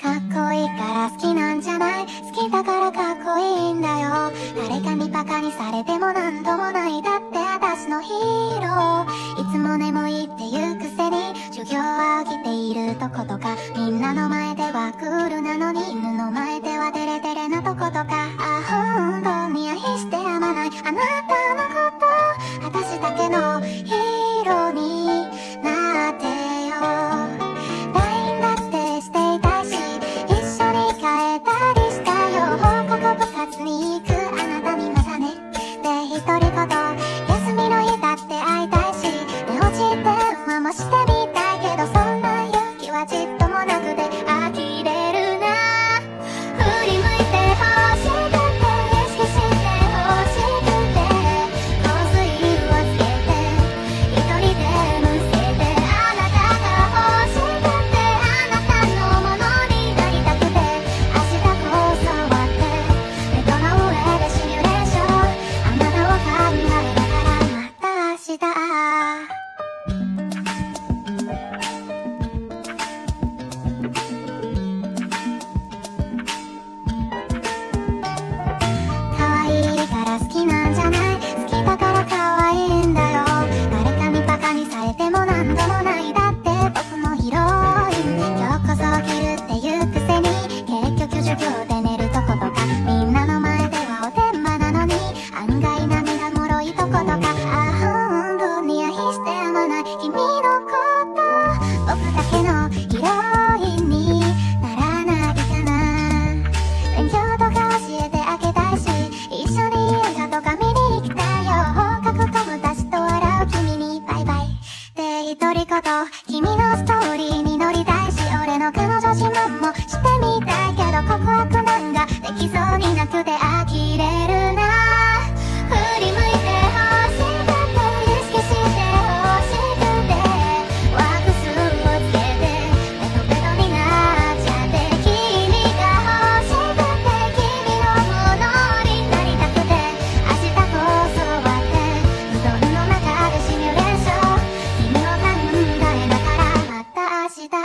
かっこいいから好きなんじゃない？好きだからかっこいいんだよ。誰かにバカにされても何度もない。だって私のヒーロー。いつも眠いって言うくせに授業は起きているとことか。みんなの前ではクールなのに犬の前ではデレデレなとことか。あ本当に愛してきっともなく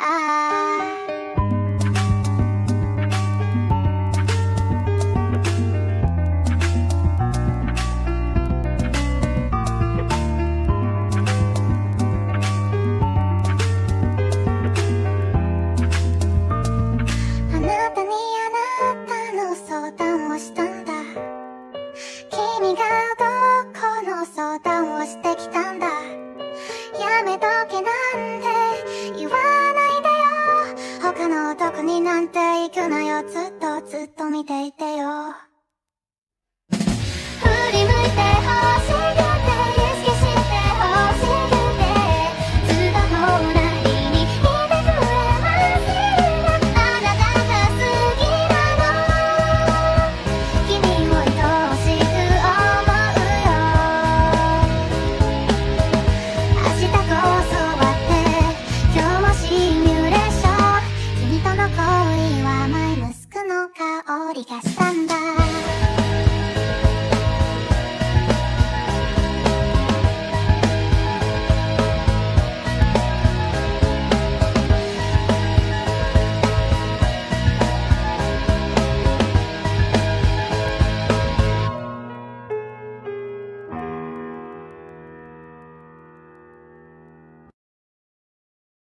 た。相談をしたんだ。君がになんて行くなよ。ずっとずっと見ていてよ。氷がスタンダー